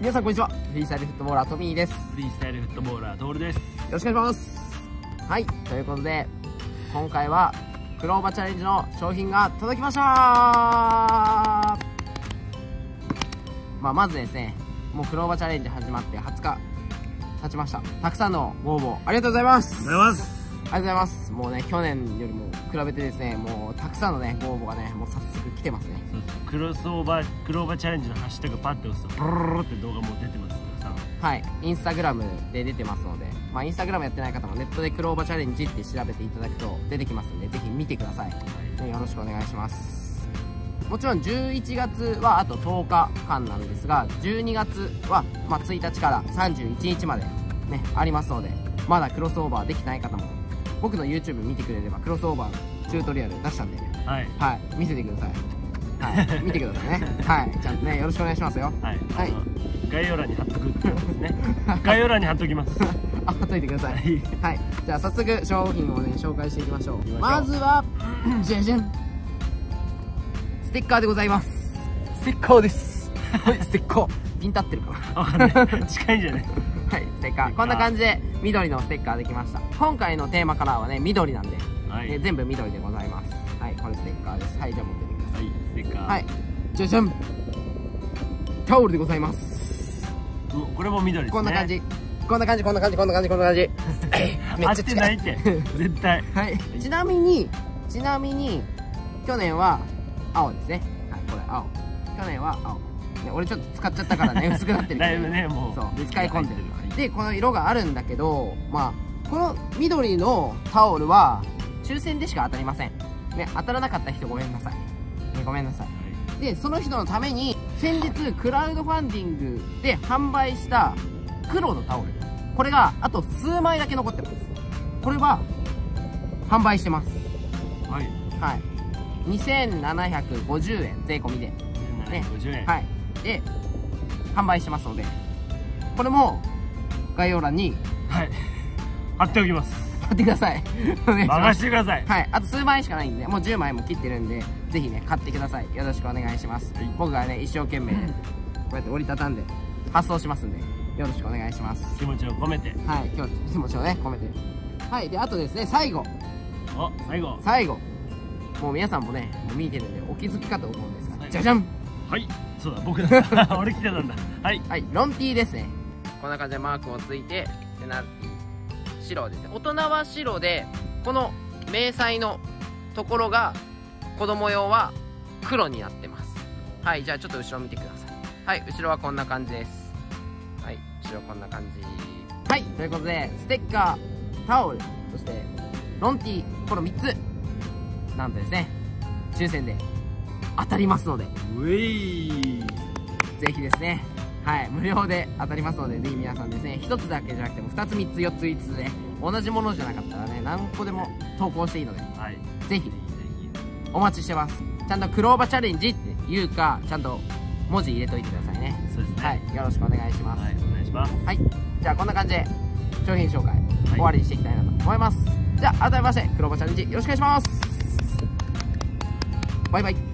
皆さんこんにちは。フリースタイルフットボーラートミーです。よフリースタイルフットボーラートールです。ろしくお願いします。はいということで今回はクローバチャレンジの商品が届きました。まあまずですねもうクローバチャレンジ始まって20日経ちました。たくさんのご応募ありがとうございます。ありがとうございますありがとうございます。もうね去年よりも比べてですねもうたくさんのねご応募がねもう早速来てますね。クロスオーバークローバーチャレンジのハッシュタグパッて押すとブルルルルって動画もう出てますからさはい、インスタグラムで出てますので、まあ、インスタグラムやってない方もネットでクローバーチャレンジって調べていただくと出てきますんで、ぜひ見てください。ね、よろしくお願いします。もちろん11月はあと10日間なんですが、12月は、まあ、1日から31日までね、ありますので、まだクロスオーバーできてない方も、僕の YouTube 見てくれればクロスオーバーのチュートリアル出したんで、はいはい、見せてください。はい、見てくださいね。はい、ちゃんとね、よろしくお願いしますよ。はい、はい概要欄に貼っとくですね 概要欄に貼っときます あ、貼っといてください。はいはい。じゃあ早速商品をね、紹介していきましょう。きまずは、じゃじゃん。ステッカーでございます。ステッカーです。はい、ステッカー。ピン立ってるかなわかんない近いんじゃない？はい、ステッカー。こんな感じで緑のステッカーできました。今回のテーマカラーはね、緑なんで、はい、ね全部緑でございます。はい、これステッカーです。はい、じゃあ持っててください。はいステッカー、はい。じゃじゃん。タオルでございます。これも緑ねこんな感じ。こんな感じ、こんな感じ、こんな感じ、こんな感じ。め合っちゃ近いって絶対はい、ちなみにちなみに去年は青ですねはいこれ青去年は青、ね、俺ちょっと使っちゃったからね。薄くなってるけどだいぶねもう。そう。使い込んでる。はい。でこの色があるんだけどまあこの緑のタオルは抽選でしか当たりません。ね当たらなかった人ごめんなさい、ね、ごめんなさい。でその人のために先日クラウドファンディングで販売した黒のタオル。これがあと数枚だけ残ってます。これは販売してます。はい。はい。2750円税込みで。750円、はいで販売してますのでこれも概要欄にはい。貼っておきます。貼ってください。お願いしま任すせてください。はい。あと数枚しかないんでもう10枚も切ってるんでぜひね買ってください。よろしくお願いします、はい。僕がね一生懸命こうやって折りたたんで発送しますんでよろしくお願いします。気持ちを込めて。はい。今日気持ちをね込めて。はい。であとですね最後。お最後。最後。もう皆さんもねもう見てるんでお気づきかと思うんですが、はいじゃじゃん。はいそうだ僕だ。俺来てたんだ。はい。はいロンティーですね。こんな感じでマークをついてペナルティー白ですね。大人は白でこの迷彩のところが子供用は黒になってます。はいじゃあちょっと後ろ見てください。はい後ろはこんな感じです。はい後ろこんな感じ。はいということでステッカータオルそしてロンティーこの3つ。なんとですね抽選で当たりますので。ぜひですね、はい、無料で当たりますので、ぜひ皆さんですね、1つだけじゃなくても2つ、3つ、4つ、5つで、同じものじゃなかったらね、何個でも投稿していいので、はい。ぜひ。お待ちしてます。ちゃんとクローバチャレンジって言うか、ちゃんと文字入れといてくださいね。そうですね。はい、よろしくお願いします。はい。お願いします。はい、じゃあこんな感じで商品紹介、終わりにしていきたいなと思います。じゃあ改めまして、クローバチャレンジよろしくお願いします。バイバイ。